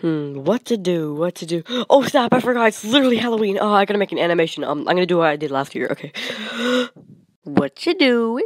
Hmm, what to do? What to do? Oh stop! I forgot. It's literally Halloween. Oh, I gotta make an animation. Um, I'm gonna do what I did last year. Okay. what you do?